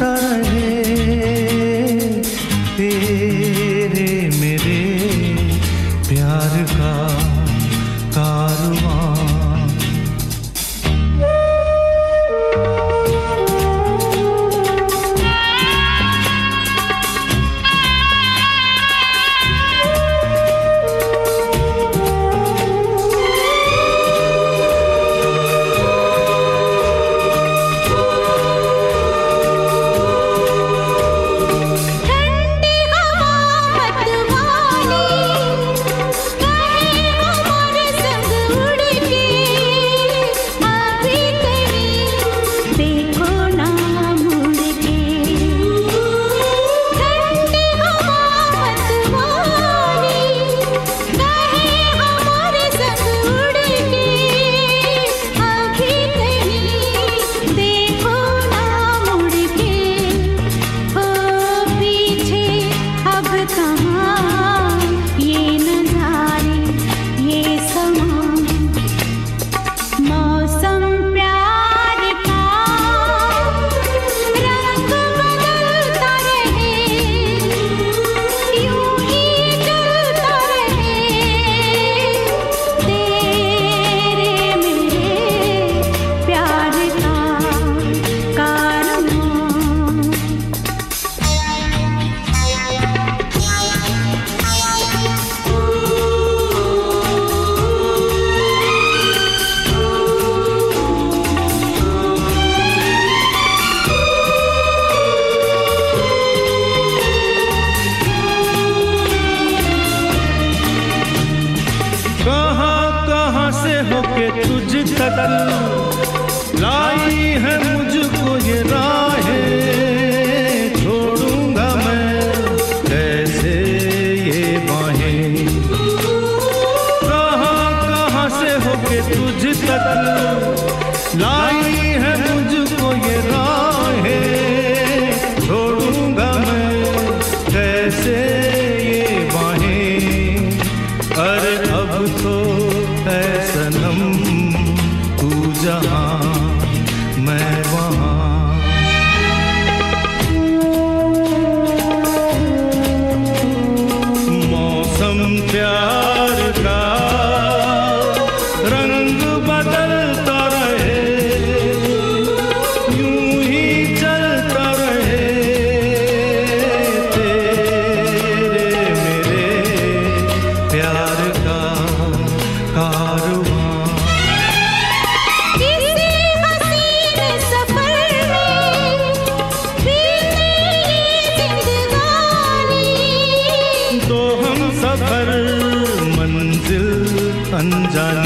सारे तक लाई है मुझको ये राहें, छोड़ूँगा मैं कैसे ये बाहें? कहाँ कहाँ से होके तुझ तक? लाई है मुझको ये राहें জান